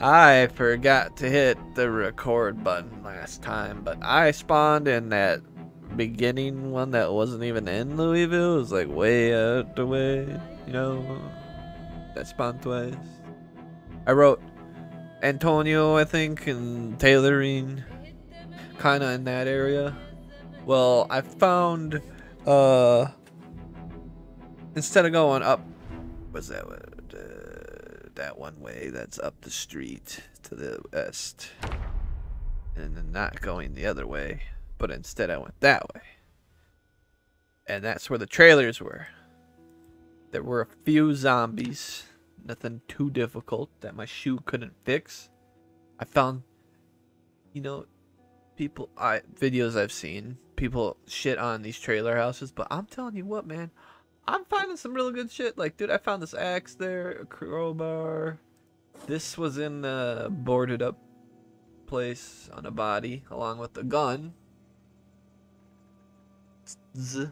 I forgot to hit the record button last time, but I spawned in that beginning one that wasn't even in Louisville. It was like way out the way, you know. That spawned twice. I wrote Antonio, I think, and tailoring, kind of in that area. Well, I found, uh, instead of going up, what's that? Uh, that one way that's up the street to the west, and then not going the other way, but instead I went that way, and that's where the trailers were. There were a few zombies, nothing too difficult that my shoe couldn't fix. I found, you know, people, I videos I've seen, people shit on these trailer houses, but I'm telling you what, man, I'm finding some really good shit. Like, dude, I found this axe there, a crowbar. This was in the boarded up place on a body, along with the gun. Z.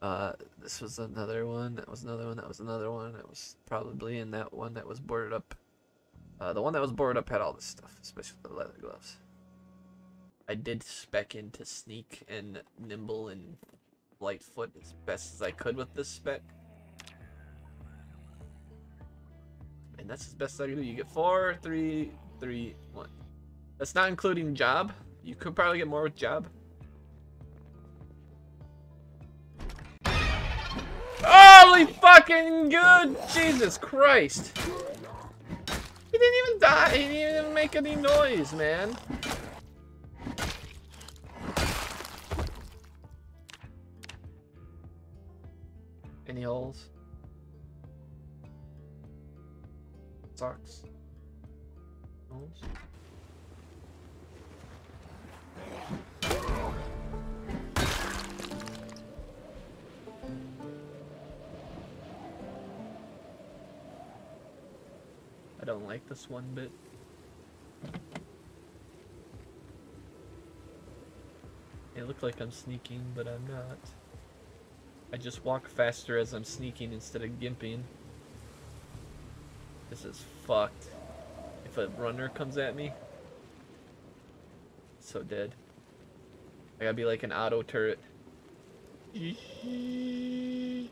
Uh, this was another one. That was another one. That was another one. That was probably in that one that was boarded up. Uh, the one that was boarded up had all this stuff, especially the leather gloves. I did spec into sneak and nimble and Lightfoot as best as I could with this spec. And that's as best as I can do. You get four, three, three, one. That's not including job. You could probably get more with job. Holy fucking good! Jesus Christ! He didn't even die. He didn't even make any noise, man. Socks? Holes? I don't like this one bit. It looked like I'm sneaking, but I'm not. I just walk faster as I'm sneaking instead of gimping. This is fucked. If a runner comes at me, so dead. I gotta be like an auto turret.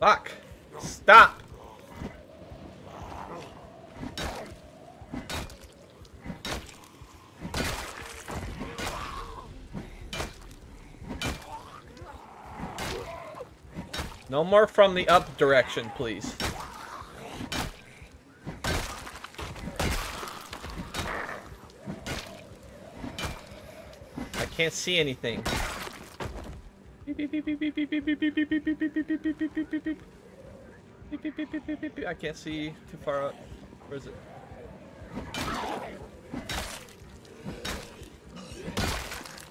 Fuck. Stop. No more from the up direction, please. I can't see anything. I can't see too far out. Where is it?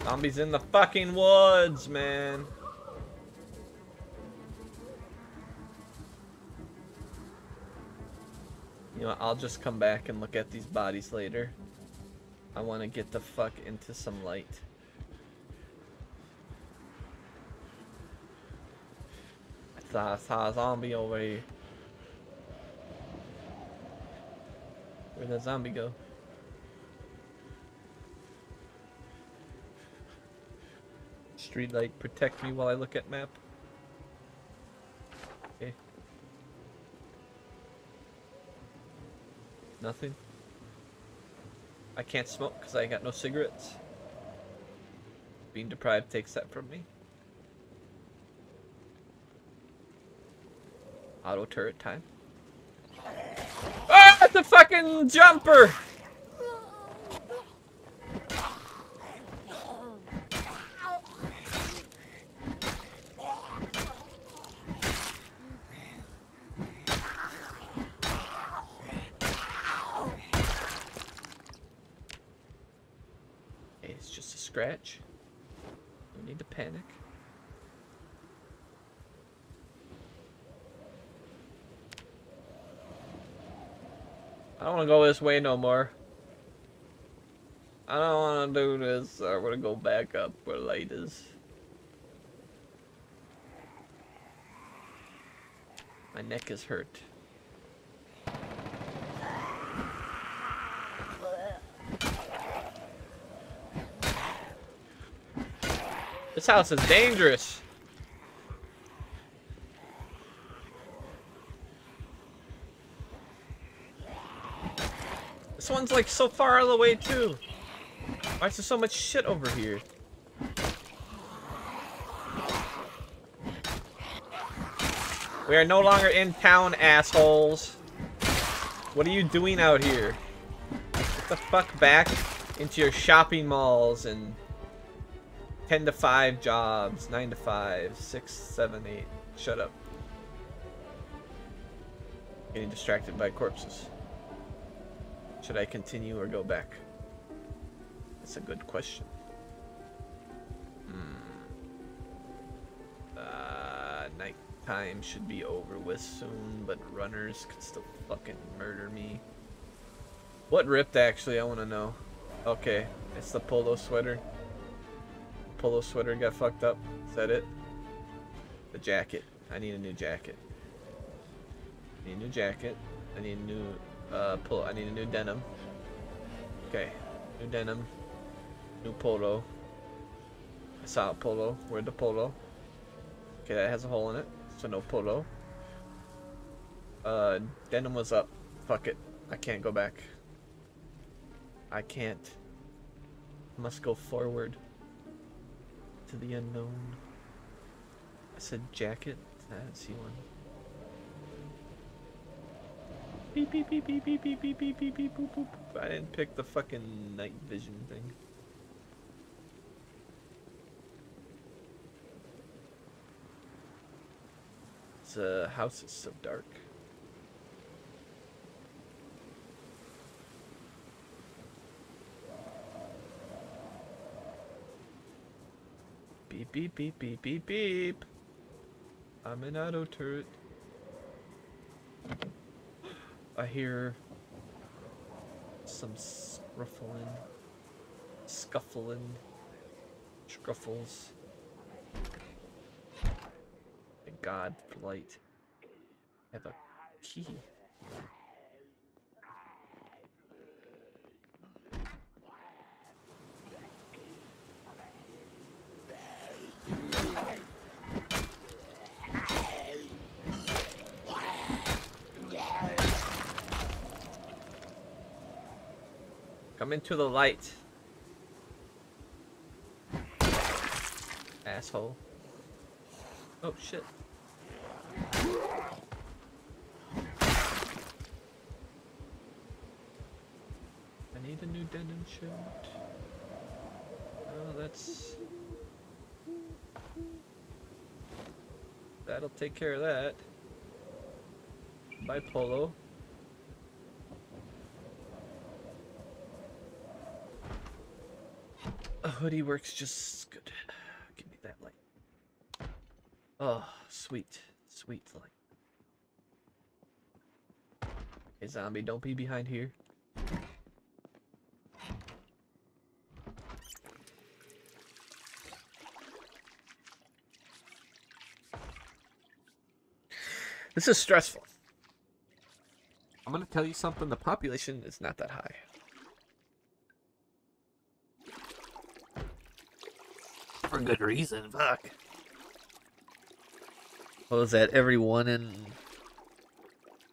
Zombies in the fucking woods, man. You know, I'll just come back and look at these bodies later. I want to get the fuck into some light. I saw, a zombie over here. Where'd that zombie go? Street light, protect me while I look at map. Nothing. I can't smoke because I got no cigarettes. Being deprived takes that from me. Auto turret time. Ah, a fucking jumper! It's just a scratch. No need to panic. I don't want to go this way no more. I don't want to do this. I want to go back up where light is. My neck is hurt. This house is dangerous. This one's like so far out of the way too. Why is there so much shit over here? We are no longer in town, assholes. What are you doing out here? Get the fuck back into your shopping malls and 10 to 5 jobs, 9 to 5, 6, 7, 8. Shut up. Getting distracted by corpses. Should I continue or go back? That's a good question. Hmm. Uh, nighttime should be over with soon, but runners could still fucking murder me. What ripped actually? I want to know. Okay, it's the polo sweater. Polo sweater got fucked up. Is that it? The jacket. I need a new jacket. I need a new jacket. I need a new uh pull I need a new denim. Okay. New denim. New polo. I saw a polo. Where'd the polo? Okay, that has a hole in it. So no polo. Uh denim was up. Fuck it. I can't go back. I can't. Must go forward to the unknown. I said jacket. Didn't see one. Beep beep beep beep beep beep beep beep beep beep boop boop. I didn't pick the fucking night vision thing. The house is so dark. Beep beep beep beep beep beep. I'm an auto turret. I hear some scruffling, scuffling, scruffles. Thank God for light. I have a key. Come into the light. Asshole. Oh shit. I need a new denim shirt. Oh, that's... That'll take care of that. Bye, Polo. A hoodie works just good. Give me that light. Oh, sweet. Sweet light. Hey, zombie, don't be behind here. This is stressful. I'm gonna tell you something, the population is not that high. For good reason, fuck. What was that? Everyone in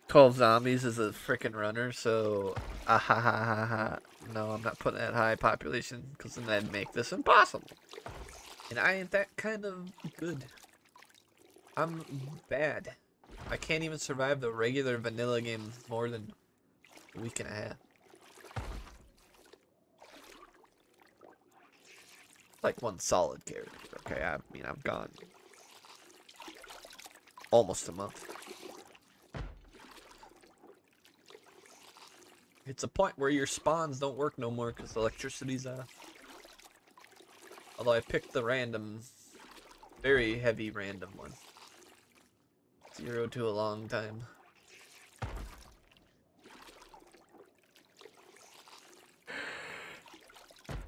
Call of Zombies is a freaking runner, so ah ha ha ha ha. No, I'm not putting that high population, because then that'd make this impossible. And I ain't that kind of good. I'm bad. I can't even survive the regular vanilla game more than a week and a half. Like one solid character. Okay, I mean I'm gone almost a month. It's a point where your spawns don't work no more because electricity's off. Although I picked the random, very heavy random one. Zero to a long time.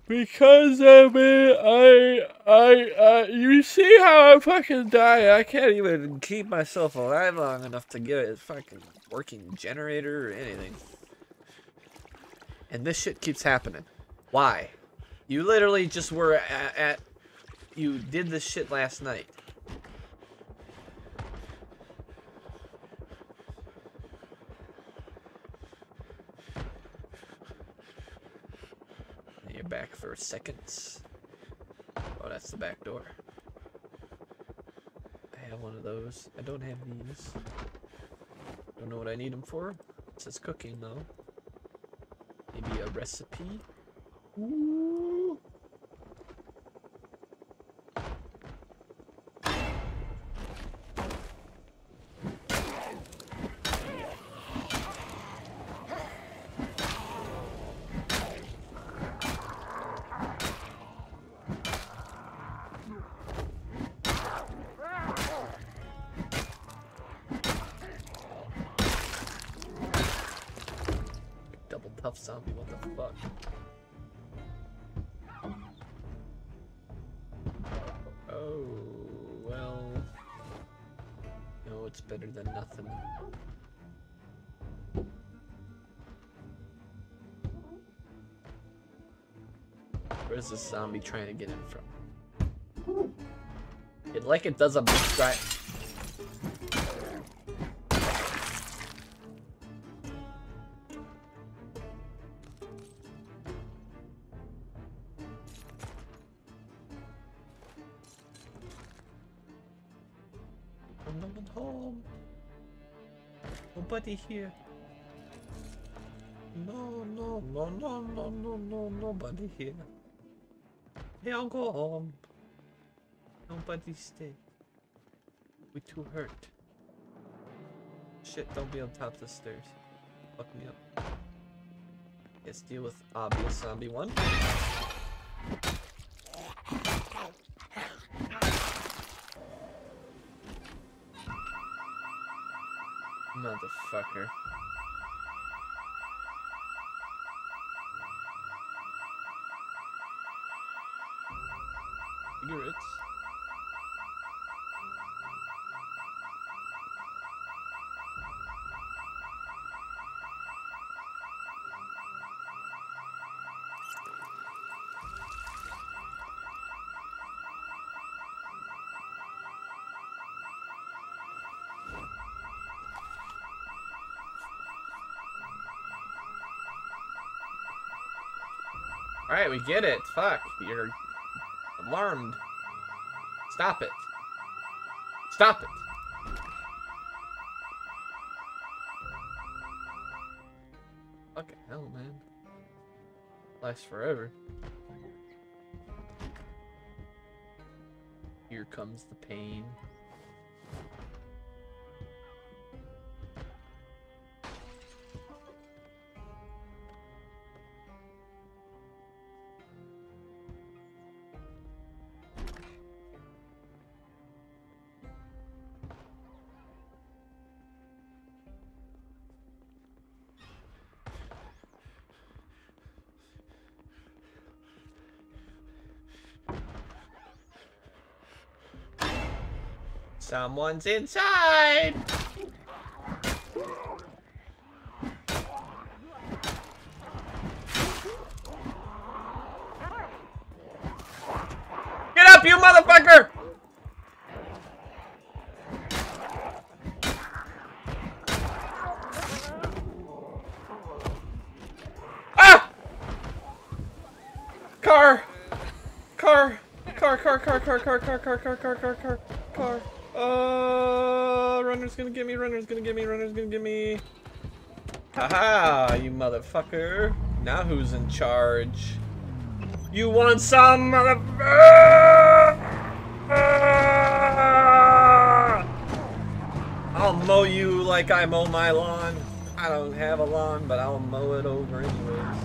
Because of it, I, I, uh, you see how I fucking die? I can't even keep myself alive long enough to get a fucking working generator or anything. And this shit keeps happening. Why? You literally just were at, at you did this shit last night. You're back for seconds. Oh, that's the back door. I have one of those. I don't have these. Don't know what I need them for. It says cooking though. Maybe a recipe. Ooh. Zombie, what the fuck? Oh, well. No, it's better than nothing. Where's this zombie trying to get in from? It like it does a big No one home. Nobody here. No, no, no, no, no, no, no, nobody here. Hey, I'll go home. Nobody stay. We too hurt. Shit, don't be on top of the stairs. Fuck me up. Let's deal with obvious zombie one. Motherfucker. Cigarettes. Alright, we get it. Fuck. You're alarmed. Stop it. Stop it. Fucking hell, man. Lasts forever. Here comes the pain. Someone's inside! Get up, you motherfucker! Ah! Car! Car! Car, car, car, car, car, car, car, car, car, car, car, car. Uh, runner's gonna get me, runner's gonna get me, runner's gonna get me. Haha, you motherfucker. Now who's in charge? You want some motherfucker? I'll mow you like I mow my lawn. I don't have a lawn, but I'll mow it over anyways.